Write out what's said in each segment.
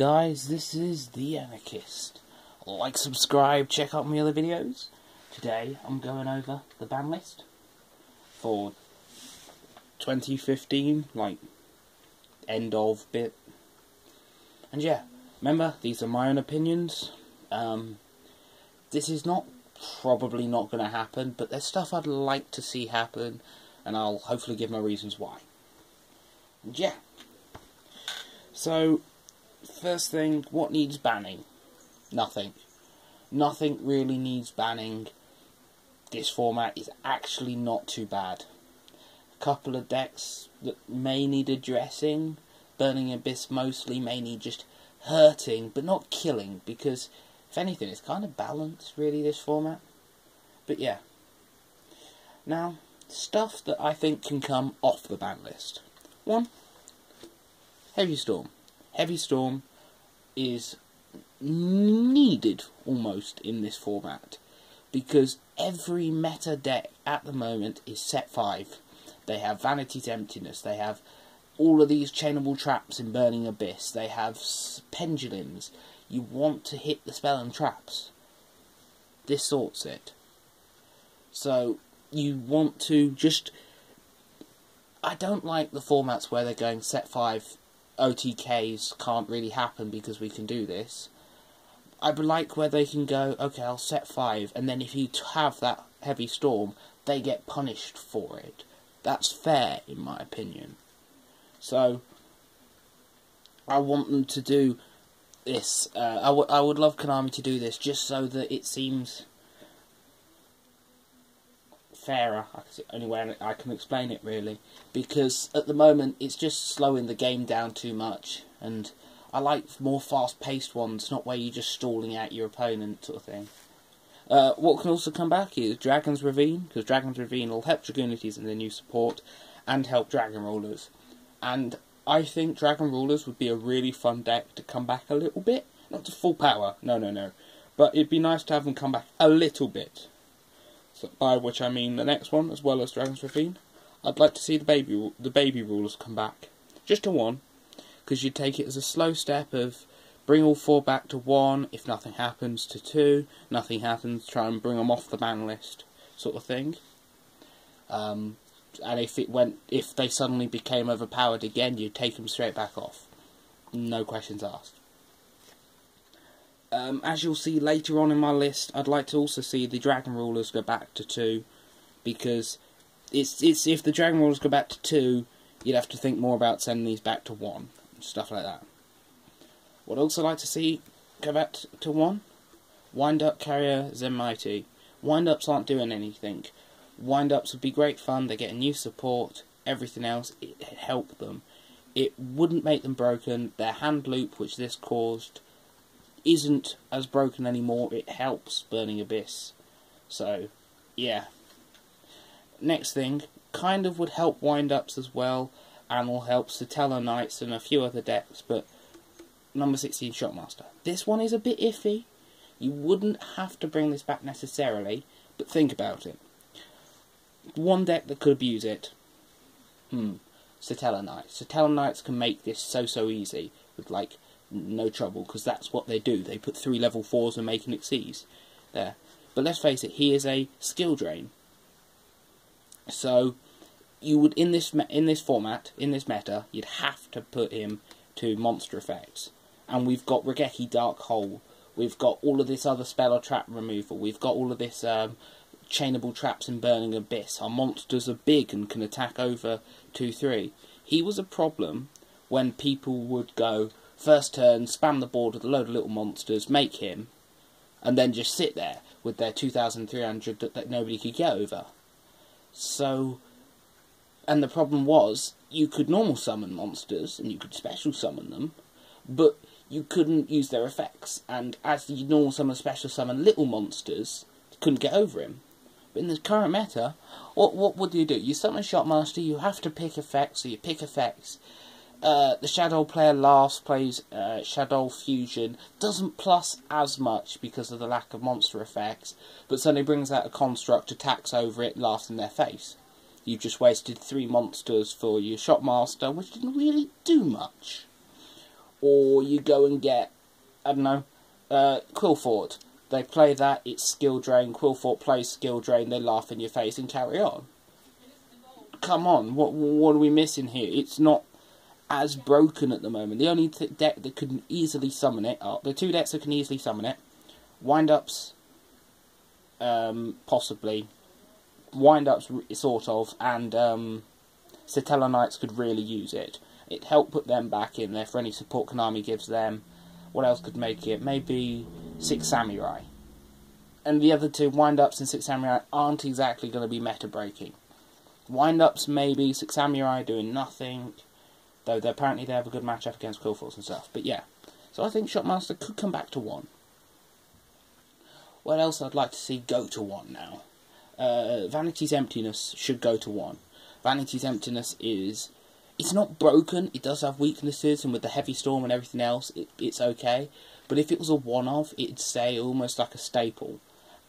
guys, this is The Anarchist. Like, subscribe, check out my other videos. Today I'm going over the ban list for 2015, like, end of bit. And yeah, remember, these are my own opinions. Um, this is not probably not going to happen, but there's stuff I'd like to see happen, and I'll hopefully give my reasons why. And yeah. So, first thing, what needs banning? Nothing. Nothing really needs banning. This format is actually not too bad. A couple of decks that may need addressing. Burning Abyss mostly may need just hurting, but not killing, because if anything, it's kind of balanced, really, this format. But yeah. Now, stuff that I think can come off the ban list. One, Heavy Storm. Heavy Storm is needed almost in this format because every meta deck at the moment is set 5. They have Vanity's Emptiness, they have all of these chainable traps in Burning Abyss, they have pendulums. You want to hit the spell and traps. This sorts it. So, you want to just. I don't like the formats where they're going set 5 OTKs can't really happen because we can do this. I would like where they can go, okay, I'll set 5, and then if you have that heavy storm, they get punished for it. That's fair, in my opinion. So, I want them to do this. Uh, I, I would love Konami to do this just so that it seems fairer. Only way I can explain it, really. Because at the moment, it's just slowing the game down too much. And I like more fast-paced ones, not where you're just stalling out your opponent, sort of thing. Uh, what can also come back is Dragon's Ravine, because Dragon's Ravine will help Dragunities in their new support, and help Dragon Rulers. And I think Dragon Rulers would be a really fun deck to come back a little bit. Not to full power, no, no, no. But it'd be nice to have them come back a little bit. By which I mean the next one, as well as Dragon's Ravine. I'd like to see the baby the baby rulers come back, just to one, because you'd take it as a slow step of bring all four back to one. If nothing happens, to two. Nothing happens, try and bring them off the ban list, sort of thing. Um, and if it went, if they suddenly became overpowered again, you'd take them straight back off. No questions asked. Um, as you'll see later on in my list, I'd like to also see the Dragon Rulers go back to two, because it's it's if the Dragon Rulers go back to two, you'd have to think more about sending these back to one, stuff like that. What I'd also like to see go back to one, Wind Up Carrier Zenmaity. Wind ups aren't doing anything. Wind ups would be great fun. They get a new support. Everything else it help them. It wouldn't make them broken. Their hand loop, which this caused, isn't as broken anymore. It helps Burning Abyss. So, yeah. Next thing, kind of would help wind ups as well, and will help Satellar Knights and a few other decks, but number 16 Shockmaster. This one is a bit iffy. You wouldn't have to bring this back necessarily, but think about it. One deck that could abuse it. Hmm. Satellar Knights. Satellar Knights can make this so so easy with like no trouble because that's what they do. They put three level fours and make an Xyz there. But let's face it, he is a skill drain. So you would in this in this format in this meta you'd have to put him to monster effects, and we've got Raigeki Dark Hole. We've got all of this other spell or trap removal. We've got all of this um, chainable traps in Burning Abyss. Our monsters are big and can attack over 2-3. He was a problem when people would go, first turn, spam the board with a load of little monsters, make him, and then just sit there with their 2,300 that, that nobody could get over. So, and the problem was, you could normal summon monsters, and you could special summon them, but you couldn't use their effects, and as you normal summon special summon little monsters, couldn't get over him. But in the current meta, what what would you do? You summon Shockmaster, you have to pick effects, so you pick effects. Uh, the Shaddoll player last plays uh, Shaddoll Fusion, doesn't plus as much because of the lack of monster effects, but suddenly brings out a construct, attacks over it, laughs in their face. You've just wasted three monsters for your Shockmaster, which didn't really do much. or you go and get I don't know uh, Qliphort. They play that, it's skill drain. Qliphort plays skill drain. They laugh in your face and carry on. Come on, what what are we missing here? It's not as broken at the moment. The only deck that can easily summon it are the two decks that can easily summon it. Wind ups, um, possibly. Wind ups, sort of, and um, Satellar Knights could really use it. It helped put them back in there for any support Konami gives them. What else could make it? Maybe Six Samurai. And the other two, Wind Ups and Six Samurai, aren't exactly going to be meta breaking. Wind Ups, maybe. Six Samurai doing nothing. Though they apparently they have a good matchup against Qliphorts and stuff. But yeah. So I think Shockmaster could come back to one. What else I'd like to see go to one now? Uh, Vanity's Emptiness should go to one. Vanity's Emptiness is it's not broken. It does have weaknesses, and with the heavy storm and everything else, it, it's okay. But if it was a one-off, it'd stay almost like a staple,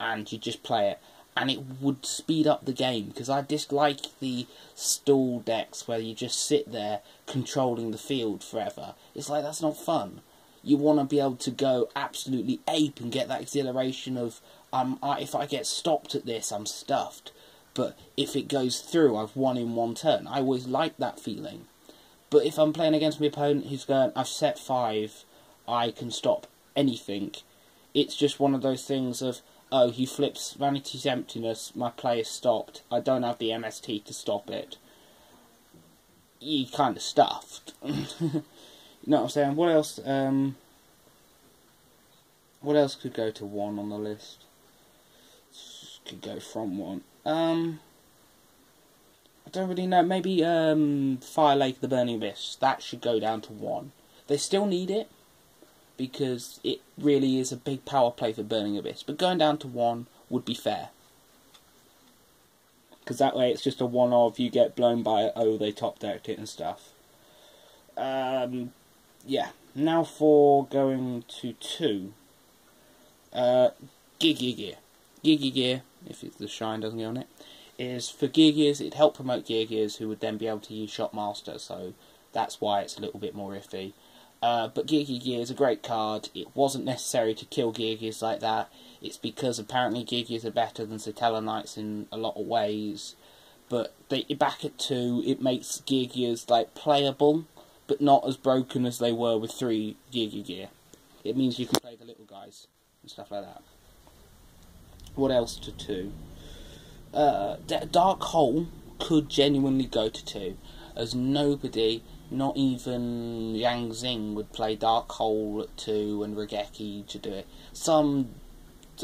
and you just play it, and it would speed up the game. Because I dislike the stall decks where you just sit there controlling the field forever. It's like that's not fun. You want to be able to go absolutely ape and get that exhilaration of um, I, if I get stopped at this, I'm stuffed but if it goes through, I've won in one turn. I always like that feeling. But if I'm playing against my opponent who's going, I've set five, I can stop anything. It's just one of those things of, oh, he flips Vanity's Emptiness, my play is stopped, I don't have the MST to stop it. You kind of stuffed. you know what I'm saying? What else? Um, what else could go to one on the list? Could go from one. Um, I don't really know. Maybe um, Fire Lake, the Burning Abyss. That should go down to one. They still need it because it really is a big power play for Burning Abyss. But going down to one would be fair. Because that way it's just a one of you get blown by it, oh, they top decked it and stuff. Um, yeah. Now for going to two. Uh, Gigi Gear. Gigi Gear if the shine doesn't get on it, is for Gear Gears, it'd help promote Gear Gears who would then be able to use Shockmaster, so that's why it's a little bit more iffy. Uh, but Gear Gear is a great card. It wasn't necessary to kill Gears like that. It's because apparently Gears are better than Satellar Knights in a lot of ways. But they back at two, it makes Gears like playable, but not as broken as they were with three Gear Gear. It means you can play the little guys and stuff like that. What else to two? Uh, Dark Hole could genuinely go to two, as nobody, not even Yang Zing, would play Dark Hole at two and Raigeki to do it. Some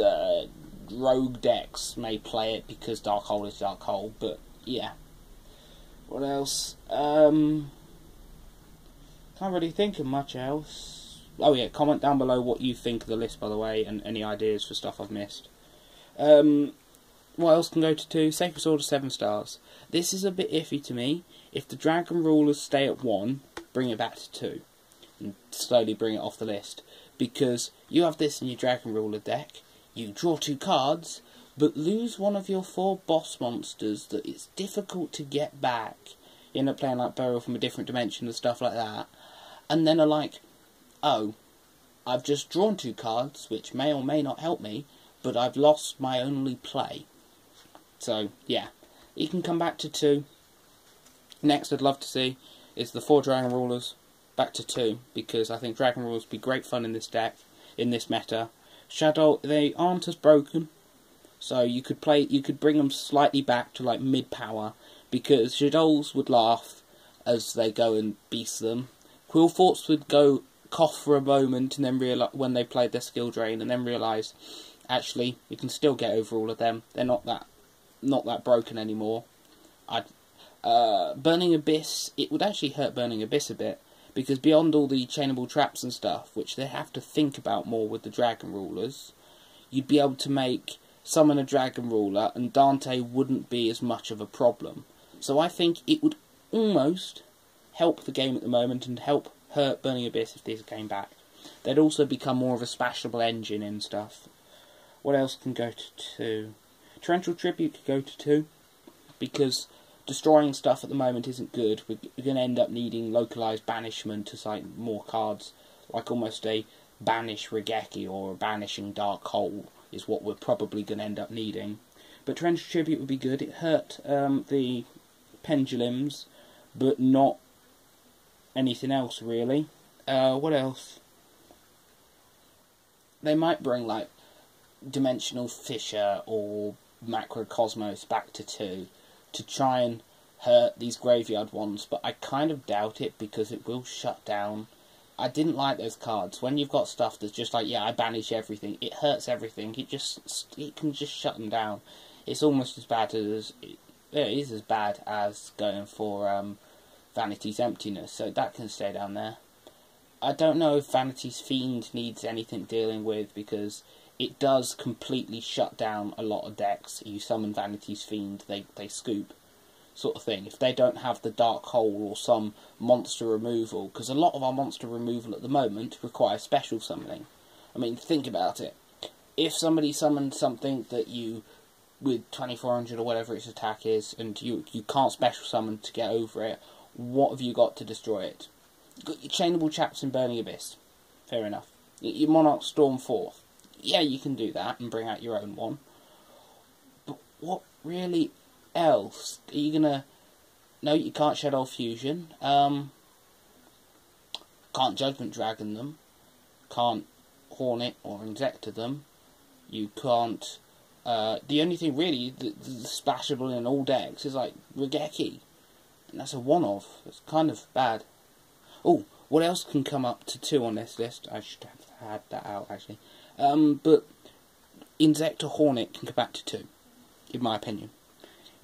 uh, rogue decks may play it because Dark Hole is Dark Hole, but yeah. What else? Um, can't really think of much else. Oh yeah, comment down below what you think of the list, by the way, and any ideas for stuff I've missed. Um, what else can go to 2? Sacred Sword 7 stars. This is a bit iffy to me. If the Dragon Rulers stay at 1, bring it back to 2. And slowly bring it off the list. Because you have this in your Dragon Ruler deck, you draw two cards, but lose one of your four boss monsters that it's difficult to get back. You end up playing like Burial from a different dimension and stuff like that. And then are like, oh, I've just drawn two cards, which may or may not help me, but I've lost my only play. So, yeah. He can come back to 2. Next I'd love to see is the 4 Dragon Rulers back to 2, because I think Dragon Rulers would be great fun in this deck, in this meta. Shaddoll, they aren't as broken, so you could play, you could bring them slightly back to like mid-power, because Shaddolls would laugh as they go and beast them. Qliphorts would go cough for a moment and then realize when they played their skill drain and then realise actually you can still get over all of them. They're not that not that broken anymore. i uh, Burning Abyss, it would actually hurt Burning Abyss a bit, because beyond all the chainable traps and stuff, which they have to think about more with the Dragon Rulers, you'd be able to make summon a Dragon Ruler, and Dante wouldn't be as much of a problem. So I think it would almost help the game at the moment and help hurt Burning Abyss if this came back. They'd also become more of a smashable engine and stuff. What else can go to 2? Torrential Tribute could go to 2, because destroying stuff at the moment isn't good. We're, going to end up needing localized banishment to cite more cards, like almost a banish Raigeki or a banishing Dark Hole is what we're probably going to end up needing. But Torrential Tribute would be good. It hurt um, the pendulums, but not anything else really. Uh, what else? They might bring like Dimensional Fissure or Macrocosmos back to two to try and hurt these graveyard ones, but I kind of doubt it because it will shut down. I didn't like those cards. When you've got stuff that's just like, yeah, I banish everything, it hurts everything. It just it can just shut them down. It's almost as bad as it is as bad as going for um, Vanity's Emptiness, so that can stay down there. I don't know if Vanity's Fiend needs anything dealing with because it does completely shut down a lot of decks. You summon Vanity's Fiend, they, they scoop, sort of thing. If they don't have the Dark Hole or some monster removal, because a lot of our monster removal at the moment requires special summoning. I mean, think about it. If somebody summoned something that you, with 2400 or whatever its attack is, and you, you can't special summon to get over it, what have you got to destroy it? You've got your Chainable Chaps in Burning Abyss. Fair enough. Your Monarch Stormforth yeah, you can do that and bring out your own one. But what really else? Are you gonna... No, you can't shed Shaddoll Fusion. Um, can't Judgment Dragon them. Can't Hornet or Inzektor them. You can't... Uh, the only thing really that's splashable in all decks is like Raigeki. And that's a one-off. It's kind of bad. Oh, what else can come up to two on this list? I should have had that out actually. Um, but Inzektor Hornet can go back to two, in my opinion.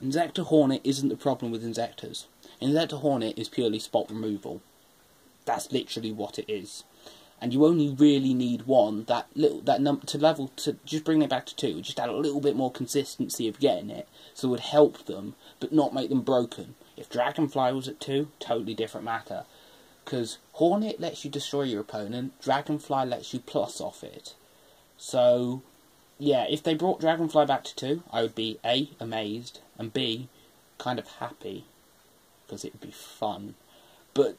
Inzektor Hornet isn't the problem with Inzektors. Inzektor Hornet is purely spot removal. That's literally what it is. And you only really need one that little that number to level to just bring it back to two. Just add a little bit more consistency of getting it, so it would help them, but not make them broken. If Dragonfly was at two, totally different matter. Because Hornet lets you destroy your opponent, Dragonfly lets you plus off it. So, yeah, if they brought Dragonfly back to 2, I would be A, amazed, and B, kind of happy, because it would be fun. But,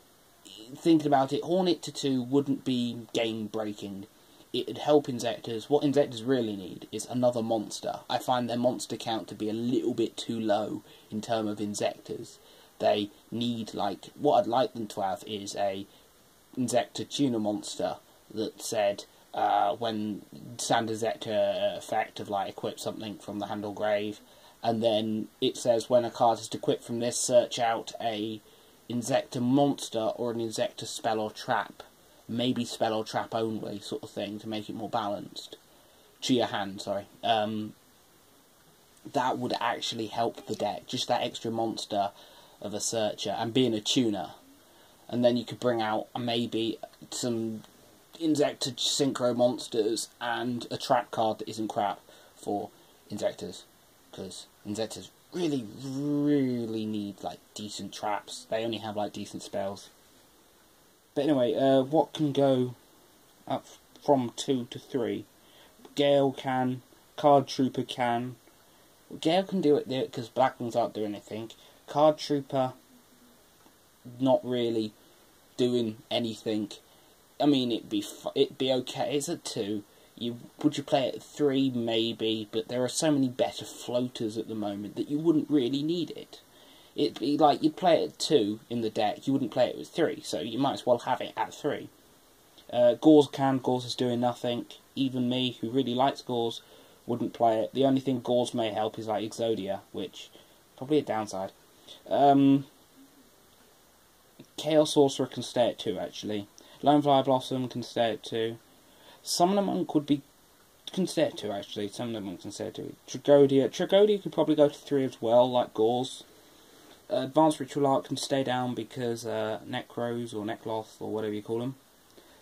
thinking about it, Hornet to 2 wouldn't be game breaking. It would help Inzektors. What Inzektors really need is another monster. I find their monster count to be a little bit too low in terms of Inzektors. They need, like, what I'd like them to have is a Inzektor tuner monster that said, uh, when standard Zeta effect of like equip something from the Handle Grave, and then it says when a card is equipped from this, search out a Inzektor monster or an Inzektor spell or trap, maybe spell or trap only sort of thing to make it more balanced to your hand. Sorry, um, that would actually help the deck. Just that extra monster of a searcher and being a tuner, and then you could bring out maybe some Inzektor synchro monsters and a trap card that isn't crap for Inzektors. Because Inzektors really, really need like decent traps. They only have like decent spells. But anyway, uh, what can go up from 2 to 3? Gale can, Card Trooper can. Gale can do it there because Blackwings aren't doing anything. Card Trooper, not really doing anything. I mean, it'd be it'd be okay. It's at two. You would you play it at three, maybe, but there are so many better floaters at the moment that you wouldn't really need it. It'd be like you'd play it at two in the deck. You wouldn't play it with three, so you might as well have it at three. Uh, Gorz can. Gorz is doing nothing. Even me, who really likes Gorz, wouldn't play it. The only thing Gorz may help is like Exodia, which probably a downside. Um, Chaos Sorcerer can stay at two actually. Lonefire Blossom can stay at 2. Summoner Monk would be can stay at 2 actually. Summoner Monk can stay at 2. Tragoedia. Tragoedia could probably go to 3 as well, like Gorz. Uh, Advanced Ritual Art can stay down because uh, Nekroz or Nekloth or whatever you call them.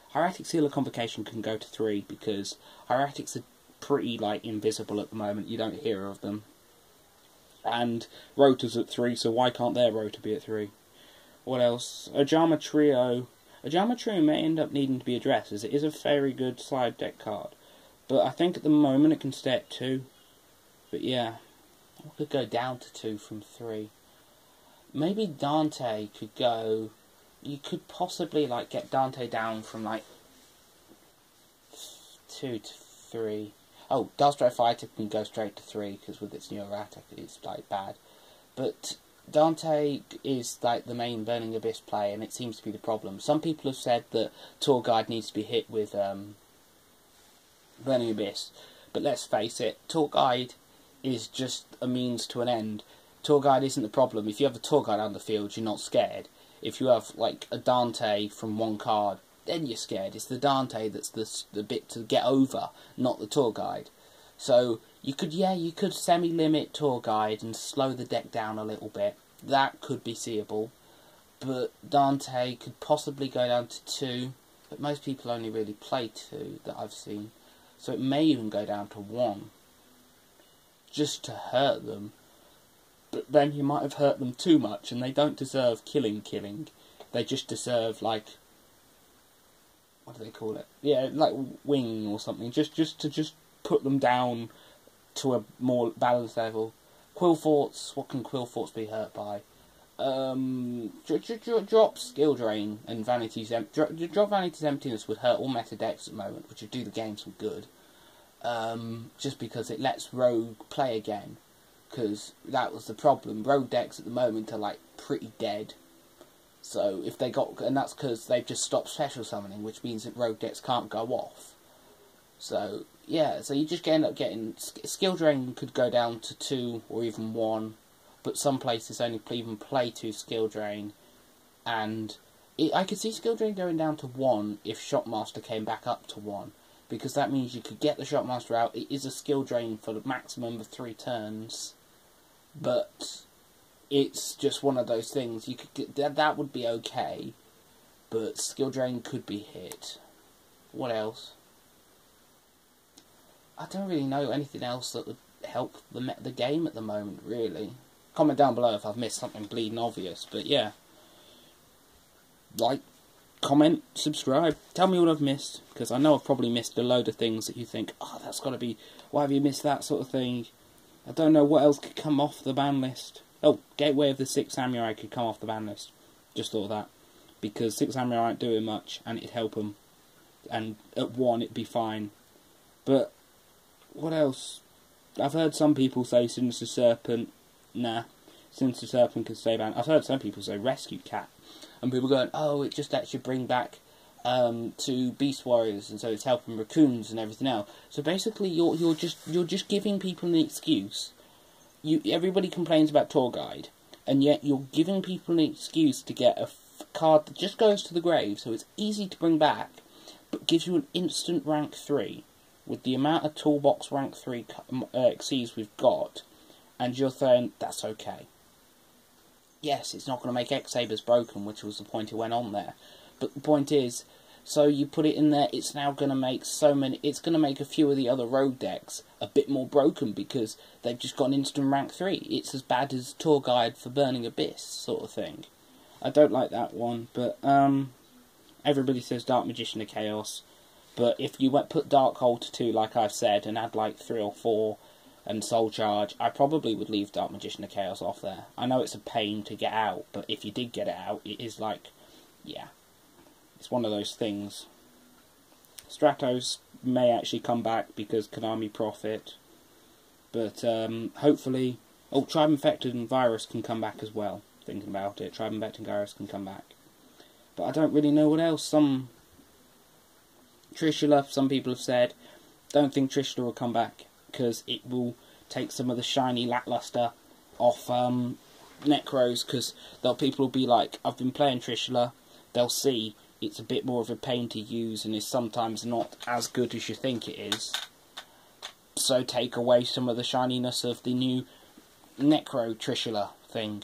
Hieratic Seal of Convocation can go to 3 because Hieratics are pretty like invisible at the moment. You don't hear of them. And Rota's at 3, so why can't their Rota be at 3? What else? Ojama Trio Ojama Trio may end up needing to be addressed as it is a very good slide deck card. But I think at the moment it can stay at 2. But yeah, I could go down to 2 from 3. maybe Dante could go. You could possibly like get Dante down from like two to three. Oh, Dark Fighter can go straight to three because with its new errata it's like bad. But Dante is like the main Burning Abyss play, and it seems to be the problem. Some people have said that Tour Guide needs to be hit with um, Burning Abyss, but let's face it, Tour Guide is just a means to an end. Tour Guide isn't the problem. If you have a Tour Guide on the field, you're not scared. If you have like a Dante from one card, then you're scared. It's the Dante that's the the bit to get over, not the Tour Guide. So you could, yeah, you could semi-limit Tour Guide and slow the deck down a little bit. That could be seeable. But Dante could possibly go down to two, but most people only really play two that I've seen. So it may even go down to one. Just to hurt them. But then you might have hurt them too much, and they don't deserve killing killing. They just deserve, like, what do they call it? Yeah, like wing or something. Just, just to just put them down to a more balanced level. Qliphorts, what can Qliphorts be hurt by? Um, drop skill drain and vanity's em- drop, drop vanity's emptiness would hurt all meta decks at the moment, which would do the game some good. Um, just because it lets rogue play again, because that was the problem. Rogue decks at the moment are like pretty dead. So if they got, and that's because they've just stopped special summoning, which means that rogue decks can't go off. So yeah, so you just end up getting skill drain could go down to two or even one, but some places only even play two skill drain, and it, I could see skill drain going down to one if Shockmaster came back up to one, because that means you could get the Shockmaster out. It is a skill drain for the maximum of three turns, but it's just one of those things. You could get, that that would be okay, but skill drain could be hit. What else? I don't really know anything else that would help the the game at the moment, really. Comment down below if I've missed something bleeding obvious, but yeah. Like, comment, subscribe, tell me what I've missed, because I know I've probably missed a load of things that you think, oh, that's got to be, why have you missed that sort of thing? I don't know what else could come off the ban list. Oh, Gateway of the Six Samurai could come off the ban list. Just thought of that. Because Six Samurai aren't doing much, and it'd help them. And at one, it'd be fine. But what else? I've heard some people say Sinister Serpent, nah. Sinister Serpent can stay banned. I've heard some people say Rescue Cat. And people going, oh, it just lets you bring back um, to Beast Warriors, and so it's helping raccoons and everything else. So basically, you're you're just you're just giving people an excuse. You everybody complains about tour guide, and yet you're giving people an excuse to get a card that just goes to the grave, so it's easy to bring back, but gives you an instant rank three with the amount of toolbox rank 3 uh, Xyz we've got, and you're saying that's okay. Yes, it's not going to make X Sabers broken, which was the point it went on there. But the point is, so you put it in there, it's now going to make so many, it's going to make a few of the other road decks a bit more broken because they've just got an instant rank 3. It's as bad as Tour Guide for Burning Abyss, sort of thing. I don't like that one, but, um, everybody says Dark Magician of Chaos. But if you went put Dark Hole to 2, like I've said, and add like 3 or 4 and Soul Charge, I probably would leave Dark Magician of Chaos off there. I know it's a pain to get out, but if you did get it out, it is like, yeah. It's one of those things. Stratos may actually come back because Konami profit. But um, hopefully... Oh, Tribe Infected and Virus can come back as well. Thinking about it. Tribe Infected and Virus can come back. But I don't really know what else. Some Trishula, some people have said, don't think Trishula will come back because it will take some of the shiny lackluster off um, Nekroz because people will be like, I've been playing Trishula, they'll see it's a bit more of a pain to use and is sometimes not as good as you think it is. So take away some of the shininess of the new Necro Trishula thing.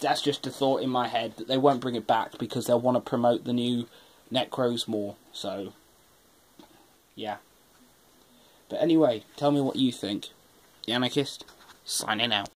That's just a thought in my head that they won't bring it back because they'll want to promote the new Nekroz more, so yeah. But anyway, tell me what you think. The Anarchist, signing out.